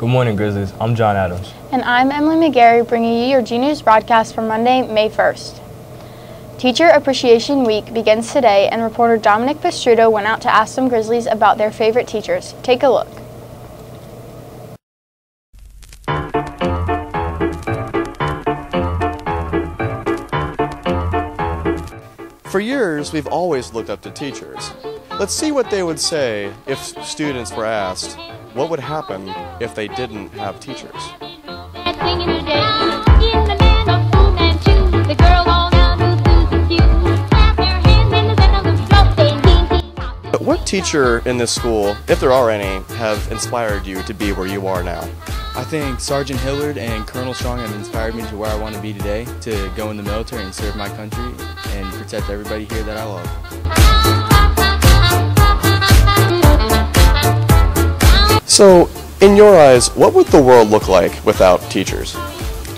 Good morning, Grizzlies. I'm John Adams. And I'm Emily McGarry, bringing you your G News broadcast for Monday, May 1st. Teacher Appreciation Week begins today, and reporter Dominic Pastruto went out to ask some Grizzlies about their favorite teachers. Take a look. For years, we've always looked up to teachers. Let's see what they would say if students were asked what would happen if they didn't have teachers. But what teacher in this school, if there are any, have inspired you to be where you are now? I think Sergeant Hillard and Colonel Strong have inspired me to where I want to be today, to go in the military and serve my country and protect everybody here that I love. So, in your eyes, what would the world look like without teachers?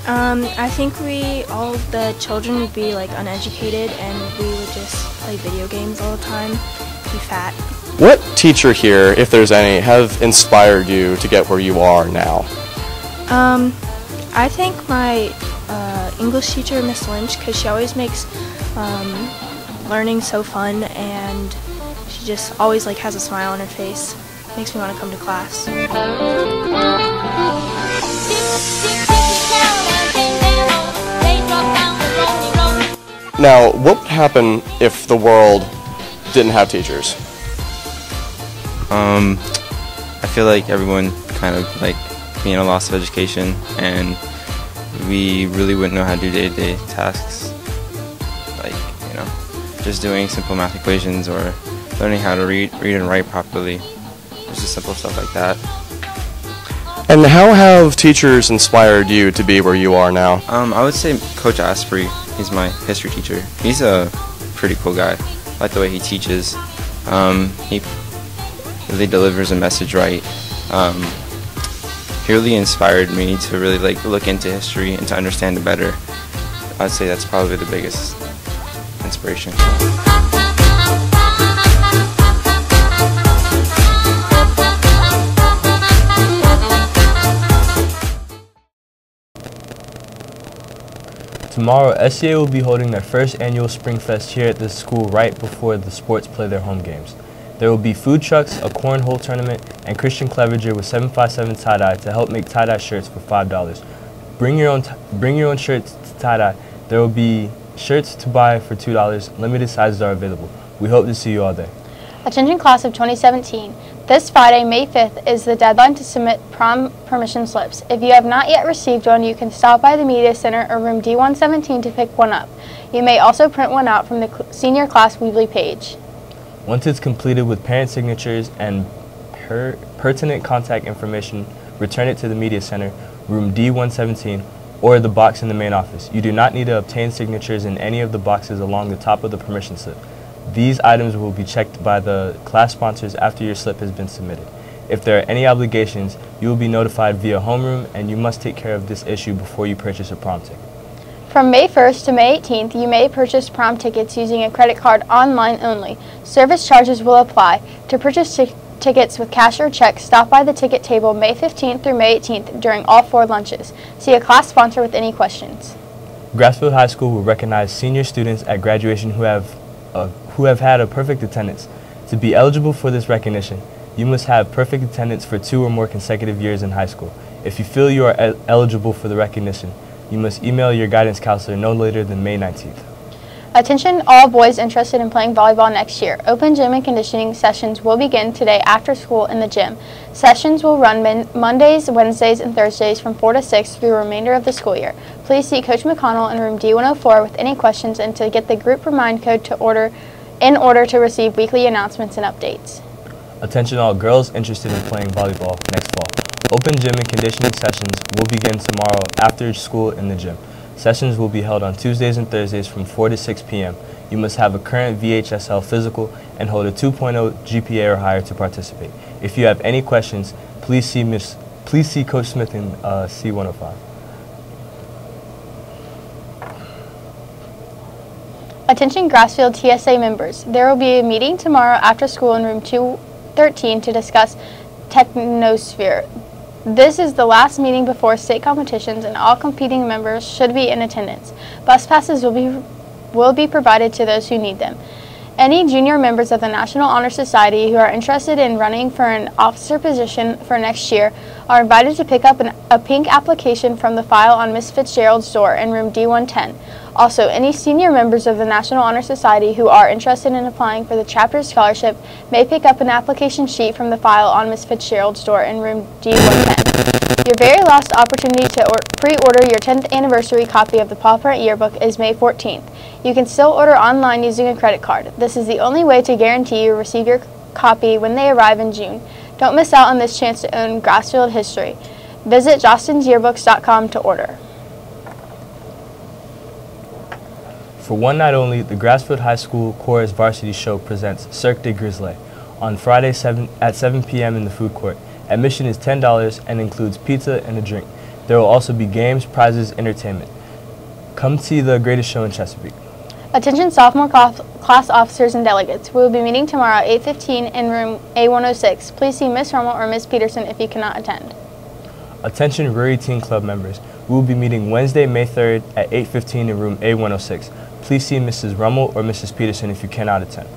Um, I think we, all the children would be like uneducated and we would just play video games all the time, be fat. What teacher here, if there's any, have inspired you to get where you are now? Um, I think my uh, English teacher, Miss Lynch, because she always makes um, learning so fun and she just always like has a smile on her face. Makes me want to come to class. Now, what would happen if the world didn't have teachers? Um, I feel like everyone kind of like being a loss of education, and we really wouldn't know how to do day-to-day tasks, like you know, just doing simple math equations or learning how to read, read and write properly. Just simple stuff like that. And how have teachers inspired you to be where you are now? Um, I would say Coach Asprey. He's my history teacher. He's a pretty cool guy. I like the way he teaches. Um, he really delivers a message right. Um, he really inspired me to really like look into history and to understand it better. I'd say that's probably the biggest inspiration. Tomorrow, SCA will be holding their first annual Spring Fest here at the school right before the sports play their home games. There will be food trucks, a cornhole tournament, and Christian Clevenger with 757 tie-dye to help make tie-dye shirts for $5. Bring your own, bring your own shirts to tie-dye. There will be shirts to buy for $2. Limited sizes are available. We hope to see you all there. Attention class of 2017. This Friday, May 5th, is the deadline to submit prom permission slips. If you have not yet received one, you can stop by the Media Center or room D117 to pick one up. You may also print one out from the senior class Weebly page. Once it's completed with parent signatures and per pertinent contact information, return it to the Media Center, room D117, or the box in the main office. You do not need to obtain signatures in any of the boxes along the top of the permission slip. These items will be checked by the class sponsors after your slip has been submitted. If there are any obligations, you will be notified via homeroom and you must take care of this issue before you purchase a prom ticket. From May 1st to May 18th, you may purchase prom tickets using a credit card online only. Service charges will apply. To purchase tickets with cash or check, stop by the ticket table May 15th through May 18th during all four lunches. See a class sponsor with any questions. Grassfield High School will recognize senior students at graduation who have uh, who have had a perfect attendance. To be eligible for this recognition, you must have perfect attendance for two or more consecutive years in high school. If you feel you are el eligible for the recognition, you must email your guidance counselor no later than May 19th. Attention all boys interested in playing volleyball next year. Open gym and conditioning sessions will begin today after school in the gym. Sessions will run Mondays, Wednesdays, and Thursdays from 4 to 6 through the remainder of the school year. Please see Coach McConnell in room D104 with any questions and to get the group remind code to order in order to receive weekly announcements and updates. Attention all girls interested in playing volleyball next fall. Open gym and conditioning sessions will begin tomorrow after school in the gym. Sessions will be held on Tuesdays and Thursdays from 4 to 6 p.m. You must have a current VHSL physical and hold a 2.0 GPA or higher to participate. If you have any questions, please see Ms. Please see Coach Smith in uh, C105. Attention Grassfield TSA members. There will be a meeting tomorrow after school in room 213 to discuss Technosphere. This is the last meeting before state competitions and all competing members should be in attendance. Bus passes will be will be provided to those who need them. Any junior members of the National Honor Society who are interested in running for an officer position for next year are invited to pick up an, a pink application from the file on Miss Fitzgerald's door in room D110. Also, any senior members of the National Honor Society who are interested in applying for the chapter scholarship may pick up an application sheet from the file on Ms. Fitzgerald's door in room D110. Your very last opportunity to pre-order your 10th anniversary copy of the Paw Print Yearbook is May 14th. You can still order online using a credit card. This is the only way to guarantee you receive your copy when they arrive in June. Don't miss out on this chance to own Grassfield history. Visit jostensyearbooks.com to order. For one night only, the Grassfield High School Chorus Varsity Show presents Cirque de Grizzly on Friday 7, at 7 p.m. in the food court. Admission is $10 and includes pizza and a drink. There will also be games, prizes, entertainment. Come see the greatest show in Chesapeake. Attention sophomore class, officers and delegates. We will be meeting tomorrow at 8.15 in room A106. Please see Miss Rummel or Miss Peterson if you cannot attend. Attention Ruri Teen Club members. We will be meeting Wednesday, May 3rd at 8.15 in room A106. Please see Mrs. Rummel or Mrs. Peterson if you cannot attend.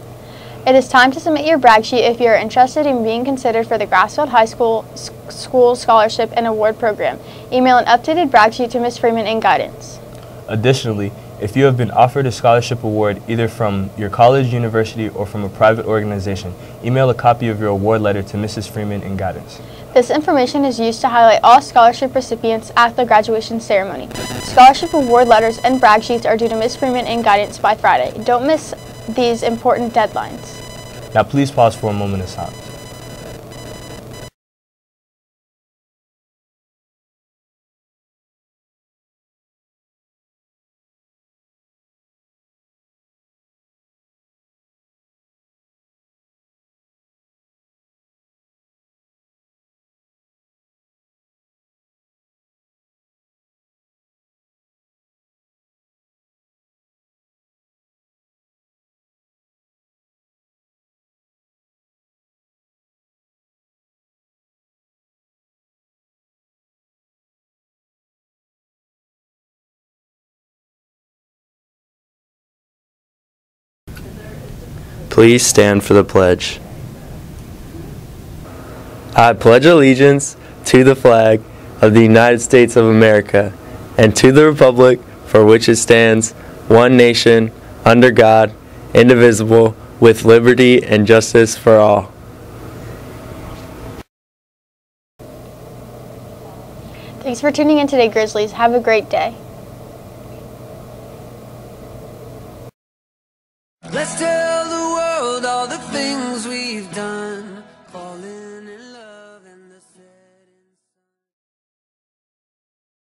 It is time to submit your brag sheet if you are interested in being considered for the Grassfield High School School Scholarship and Award Program. Email an updated brag sheet to Ms. Freeman in guidance. Additionally, if you have been offered a scholarship award either from your college, university, or from a private organization, email a copy of your award letter to Mrs. Freeman in guidance. This information is used to highlight all scholarship recipients at the graduation ceremony. Scholarship award letters and brag sheets are due to Ms. Freeman in guidance by Friday. Don't miss these important deadlines. Now please pause for a moment of silence. Please stand for the pledge. I pledge allegiance to the flag of the United States of America and to the republic for which it stands, one nation, under God, indivisible, with liberty and justice for all. Thanks for tuning in today, Grizzlies. Have a great day.